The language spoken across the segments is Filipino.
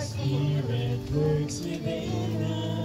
Spirit works within us.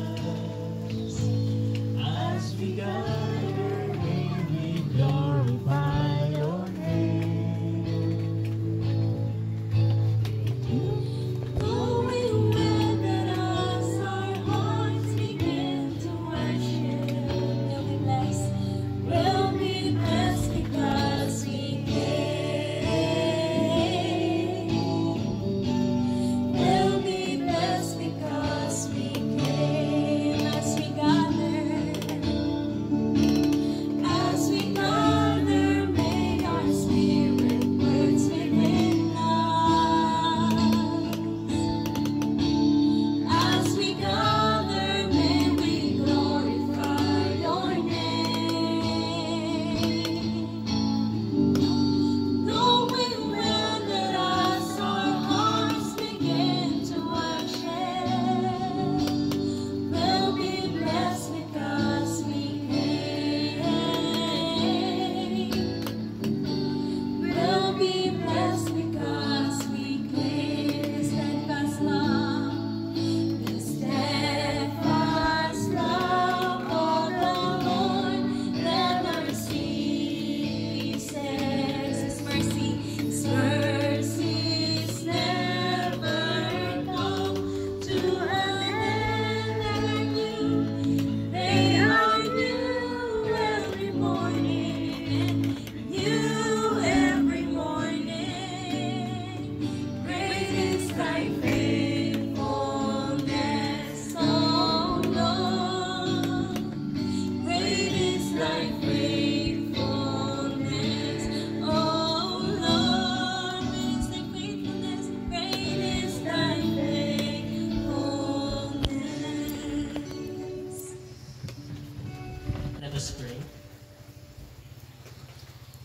Amen.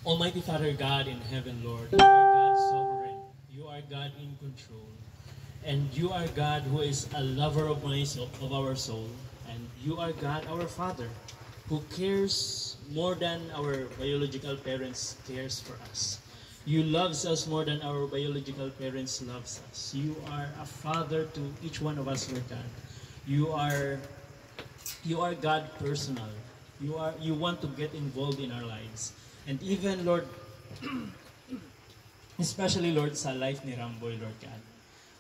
Almighty Father God in heaven, Lord, you are God sovereign. You are God in control. And you are God who is a lover of my soul, of our soul. And you are God our Father who cares more than our biological parents cares for us. You loves us more than our biological parents loves us. You are a father to each one of us, Lord God. You are you are God personal. You are you want to get involved in our lives. And even Lord especially Lord sa life ni Ramboy Lord God.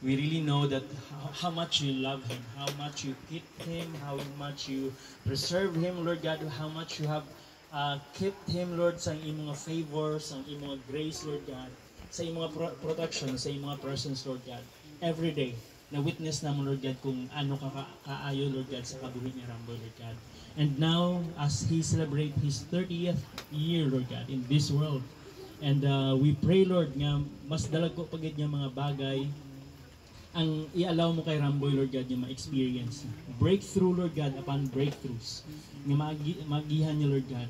We really know that how, how much you love him, how much you keep him, how much you preserve him Lord God, how much you have uh, kept him Lord sa imong mga favors, sa imong grace Lord God, sa imong pro- protection, sa imong presence Lord God. Every day na witness naman Lord God kung ano ka ka- kaayo Lord God sa kabuhi ni Ramboy Lord God. And now as he celebrate his 30th year Lord God in this world and uh, we pray Lord nga mas dalag ko pagid niya mga bagay ang i-allow mo kay Ramboy, Lord God, yung ma-experience. Breakthrough, Lord God, upon breakthroughs. Nga magi- magihan niya, Lord God,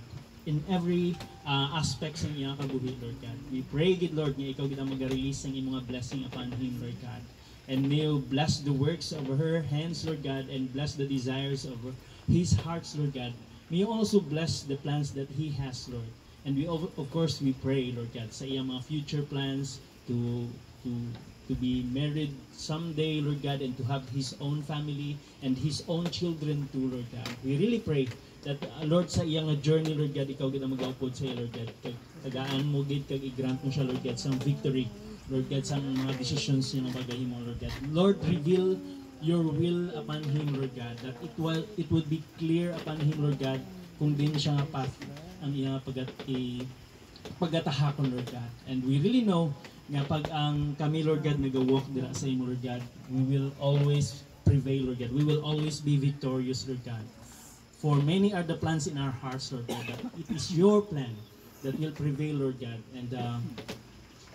in every uh, aspect sa iyang kabuhi, Lord God. We pray, good Lord, nga ikaw kita mag-release ng iyong mga blessing upon him, Lord God. And may you bless the works of her hands, Lord God, and bless the desires of his hearts, Lord God. May you also bless the plans that he has, Lord. And we, of, course, we pray, Lord God, sa iyang mga future plans to to to be married someday, Lord God, and to have his own family and his own children too, Lord God. We really pray that, uh, Lord, sa iyang journey, Lord God, ikaw kita mag-upod sa iyo, Lord God. Kag, tagaan mo, gid, kag i-grant mo siya, Lord God, sa victory, Lord God, sa mga decisions niya na bagahimo, Lord God. Lord, reveal your will upon him, Lord God, that it will it would be clear upon him, Lord God, kung din siya nga path ang iyang pagat i pagkatahakon, Lord God. And we really know nga pag ang kami, Lord God, nag-walk dira sa imo, Lord God, we will always prevail, Lord God. We will always be victorious, Lord God. For many are the plans in our hearts, Lord God. But it is your plan that will prevail, Lord God. And uh,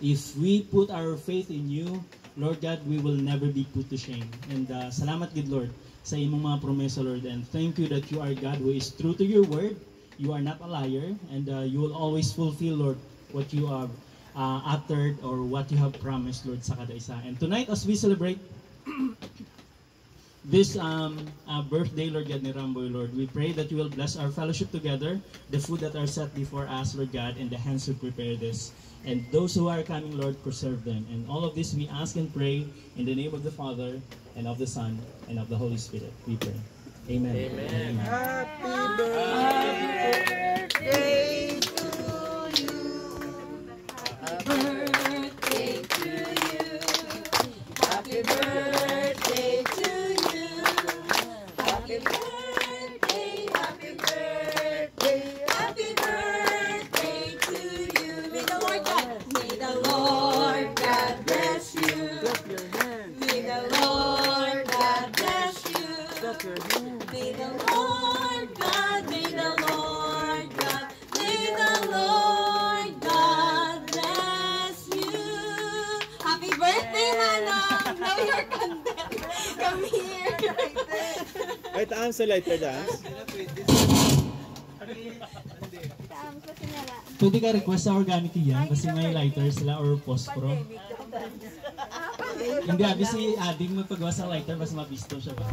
if we put our faith in you, Lord God, we will never be put to shame. And uh, salamat, good Lord, sa imong mga promesa, Lord. And thank you that you are God who is true to your word. You are not a liar. And uh, you will always fulfill, Lord, what you have uh, uttered or what you have promised, Lord, sa kada isa. And tonight, as we celebrate this um, uh, birthday, Lord God, ni Ramboy, Lord. We pray that you will bless our fellowship together, the food that are set before us, Lord God, and the hands who prepare this. And those who are coming, Lord, preserve them. And all of this we ask and pray in the name of the Father, and of the Son, and of the Holy Spirit. We pray. Amen. Amen. Happy Ay, taas sa lighter dance. Pwede ka request sa organic yan kasi may lighter sila or pospro. Hindi, abi si Ading magpagawa sa lighter mas mabisto siya ba?